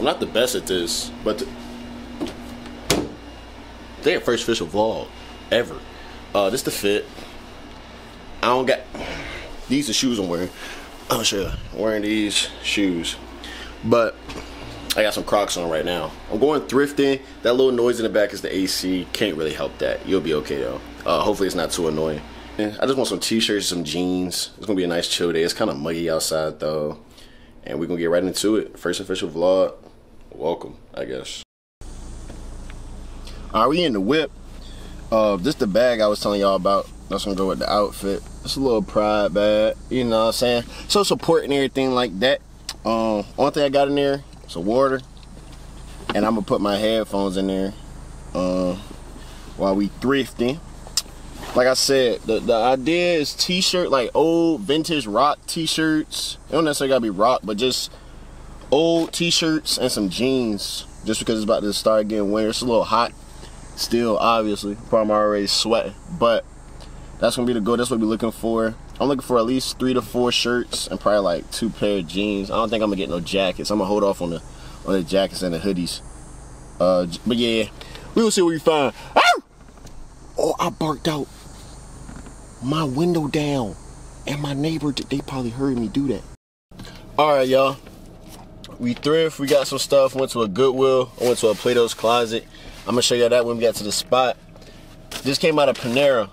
I'm not the best at this, but the, they had first official vlog ever. Uh, this the fit. I don't got these are shoes I'm wearing. Oh sure, I'm wearing these shoes, but I got some Crocs on right now. I'm going thrifting. That little noise in the back is the AC. Can't really help that. You'll be okay though. Uh, hopefully it's not too annoying. I just want some t-shirts, some jeans. It's gonna be a nice chill day. It's kind of muggy outside though, and we're gonna get right into it. First official vlog. Welcome, I guess. Right, we in the whip. Uh, this the bag I was telling y'all about. That's gonna go with the outfit. It's a little pride bag, you know what I'm saying? So supporting everything like that. Um, only thing I got in there some water, and I'm gonna put my headphones in there uh, while we thrifting. Like I said, the, the idea is t-shirt, like old vintage rock t-shirts. It don't necessarily gotta be rock, but just old t-shirts and some jeans. Just because it's about to start getting winter. It's a little hot still, obviously. Probably already sweating. But that's gonna be the goal. That's what we're looking for. I'm looking for at least three to four shirts and probably like two pair of jeans. I don't think I'm gonna get no jackets. I'm gonna hold off on the on the jackets and the hoodies. Uh, but yeah, we will see what we find. Ah! Oh, I barked out my window down, and my neighbor they probably heard me do that. All right, y'all. We thrift. We got some stuff. Went to a Goodwill. I went to a Plato's Closet. I'm gonna show y'all that when we got to the spot. This came out of Panera.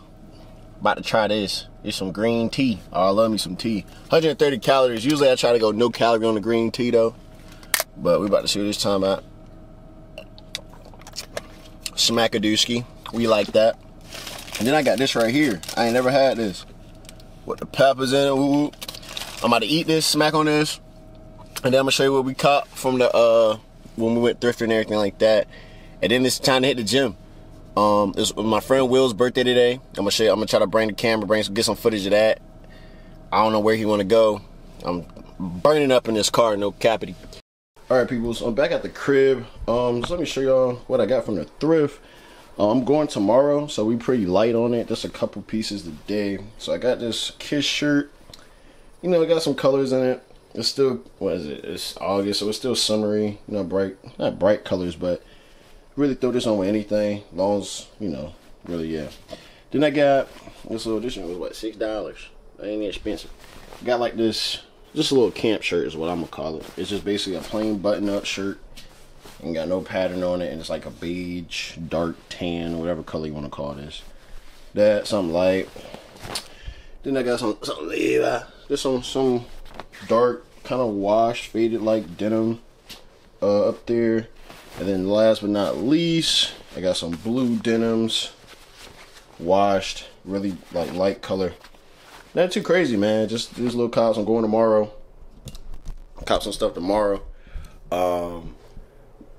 About to try this. It's some green tea. Oh, I love me some tea. 130 calories. Usually I try to go no calorie on the green tea though. But we about to see what this time out. Smackadooski. We like that. And then I got this right here. I ain't never had this. With the peppers in it. Ooh. I'm about to eat this, smack on this. And then I'm gonna show you what we caught from the uh when we went thrifting and everything like that. And then it's time to hit the gym. Um, it's my friend Will's birthday today. I'm gonna show you, I'm gonna try to bring the camera, bring some, get some footage of that. I don't know where he wanna go. I'm burning up in this car, no capity. All right, people. So I'm back at the crib. Um, just let me show y'all what I got from the thrift. Uh, I'm going tomorrow, so we pretty light on it. Just a couple pieces today. So I got this Kiss shirt. You know, it got some colors in it. It's still what is it? It's August, so it's still summery. You know, bright, not bright colors, but really throw this on with anything, long as you know, really yeah. Then I got this little edition was what six dollars. Ain't expensive. Got like this, just a little camp shirt is what I'm gonna call it. It's just basically a plain button-up shirt, and got no pattern on it, and it's like a beige, dark tan, whatever color you want to call this. That something light. Then I got some some Levi, just some some dark, kind of washed, faded like denim uh, up there. And then last but not least, I got some blue denims, washed, really like light color. Not too crazy, man. Just these little cops. I'm going tomorrow. Cop some stuff tomorrow. Um,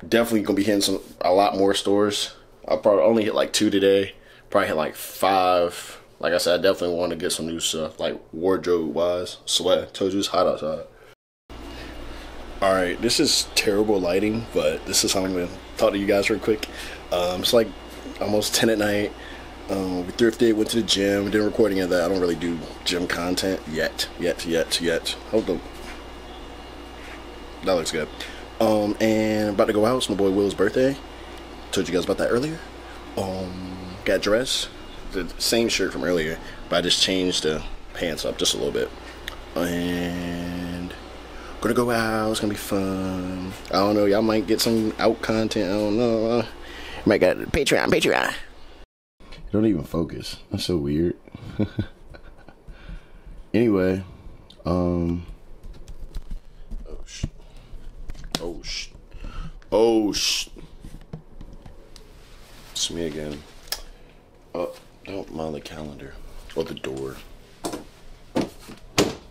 definitely gonna be hitting some a lot more stores. I probably only hit like two today. Probably hit like five. Like I said, I definitely want to get some new stuff, like wardrobe wise. Sweat. Told you it's hot outside. Alright, this is terrible lighting, but this is how I'm to talk to you guys real quick. Um, it's like almost 10 at night. Um, we thrifted, went to the gym, didn't record any of that. I don't really do gym content yet, yet, yet, yet. Hold on. That looks good. Um, and about to go out. It's my boy Will's birthday. Told you guys about that earlier. Um, got dressed. The same shirt from earlier, but I just changed the pants up just a little bit. And gonna go out. It's gonna be fun. I don't know. Y'all might get some out content. I don't know. Might get Patreon. Patreon. You don't even focus. That's so weird. anyway, um. Oh sh. Oh sh. Oh sh. It's me again. Oh, don't mind the calendar or the door.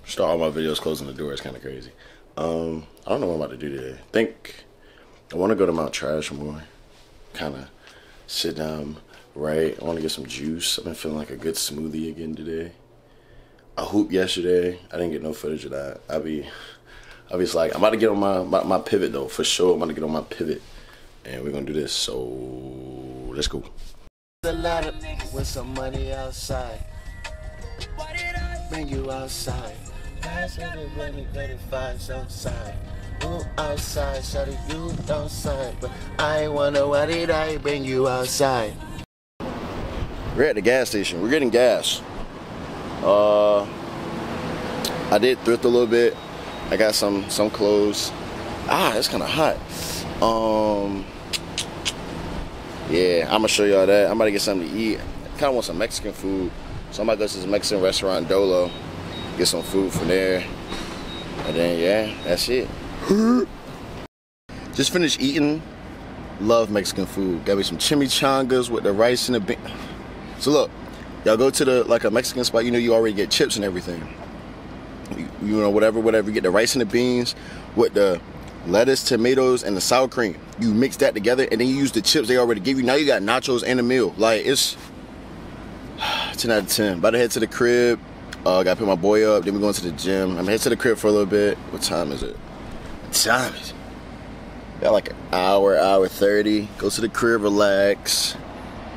Start all my videos closing the door. It's kind of crazy. Um, I don't know what I'm about to do today. I think I want to go to Mount Trashmore. Kind of sit down, right? I want to get some juice. I've been feeling like a good smoothie again today. I hooped yesterday. I didn't get no footage of that. I'll be, I'll be like, I'm about to get on my, my, my pivot though, for sure. I'm about to get on my pivot, and we're gonna do this. So let's go. A lot of with some money outside. Bring you outside. Pass everybody, better find sign. Ooh, outside, shawty, you don't. But I wonder why did I bring you outside? We're at the gas station. We're getting gas. Uh, I did thrift a little bit. I got some some clothes. Ah, it's kind of hot. Um, yeah, I'm gonna show y'all that. I'm about to get something to eat. Kind of want some Mexican food, so I'm to go to this Mexican restaurant Dolo, get some food from there, and then yeah, that's it. Just finished eating. Love Mexican food. Got me some chimichangas with the rice and the bean. So look, y'all go to the like a Mexican spot. You know you already get chips and everything. You, you know whatever, whatever. You get the rice and the beans with the lettuce, tomatoes, and the sour cream. You mix that together, and then you use the chips they already give you. Now you got nachos and a meal. Like it's 10 out of 10. About to head to the crib. Uh, gotta pick my boy up. Then we going to the gym. I'm head to the crib for a little bit. What time is it? What time is? Got like an hour, hour 30. Go to the crib, relax.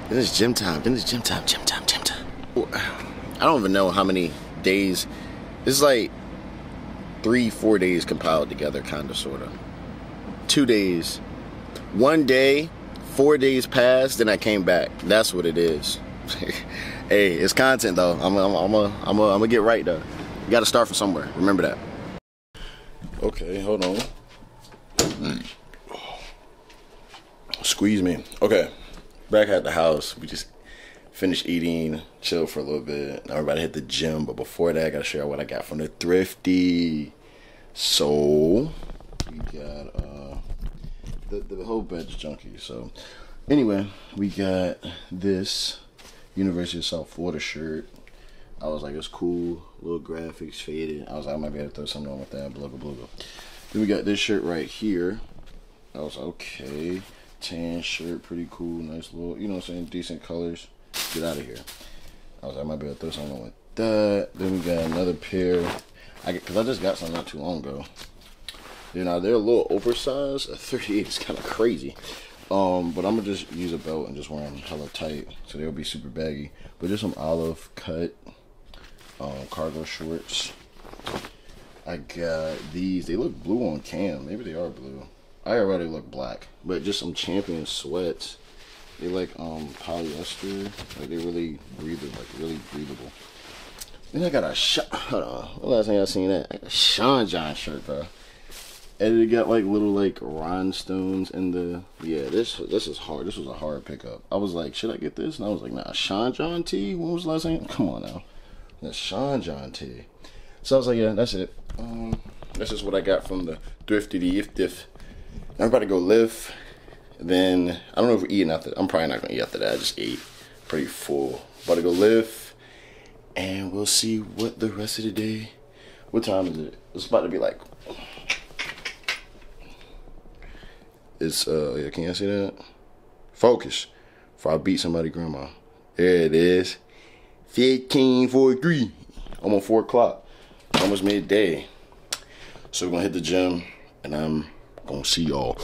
Then it's gym time. Then it's gym time, gym time, gym time. I don't even know how many days. It's like three, four days compiled together, kind of, sort of. Two days. One day, four days passed, then I came back. That's what it is. hey, it's content though. I'm I'm I'm a, I'm gonna get right though. You got to start from somewhere. Remember that. Okay, hold on. Squeeze me. Okay, back at the house. We just finished eating, chill for a little bit. Now we're about to hit the gym, but before that, I gotta share what I got from the thrifty. So we got uh the the whole bunch junkie. So anyway, we got this University of South Florida shirt. I was like, it's cool, little graphics faded. I was like, I might be able to throw something on with that. Blah blah blah. Then we got this shirt right here. I was like, okay, tan shirt, pretty cool, nice little, you know what I'm saying, decent colors. Get out of here. I was like, I might be able to throw something on with that. Then we got another pair. I get, cause I just got some not too long ago. You know, they're a little oversized. A 38 is kind of crazy. Um, but I'm gonna just use a belt and just wear them hella tight, so they'll be super baggy. But just some olive cut um, cargo shorts. I got these. They look blue on cam. Maybe they are blue. I already look black, but just some champion sweats. They like um polyester. Like they really breathable, like really breathable. Then I got a shot. Hold on. When last thing I seen that? Like a Sean John shirt, bro. And it got like little like rhinestones in the yeah. This this is hard. This was a hard pickup. I was like, should I get this? And I was like, nah. Sean John T. What was the last time? Come on now. That's Sean John T. So I was like, yeah, that's it. Um, that's just what I got from the thrifty the if diff. I'm about to go live. Then I don't know if we're eating after. I'm probably not gonna eat after that. I just ate pretty full. About to go live, and we'll see what the rest of the day. What time is it? It's about to be like. It's uh yeah. Can you see that? Focus. Before I beat somebody, grandma. There it is. 1543. Almost four o'clock. Almost midday. So we're gonna hit the gym, and I'm gonna see y'all.